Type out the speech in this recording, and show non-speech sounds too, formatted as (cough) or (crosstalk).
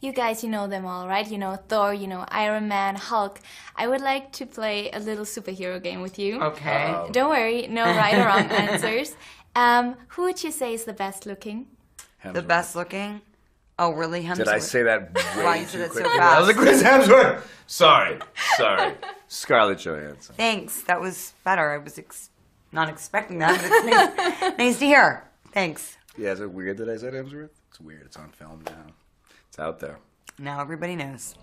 You guys, you know them all, right? You know Thor, you know Iron Man, Hulk. I would like to play a little superhero game with you. Okay. Don't worry, no right or wrong (laughs) answers. Um, who would you say is the best looking? The best looking. Oh, really? Hemsworth. Did I say that (laughs) Why way too it so fast? That was a Chris Hemsworth. Sorry, sorry. (laughs) Scarlett Johansson. Thanks. That was better. I was ex- not expecting that, but it's nice, nice to hear. Thanks. Yeah, is it weird that I said Hemsworth? It's weird. It's on film now. It's out there. Now everybody knows.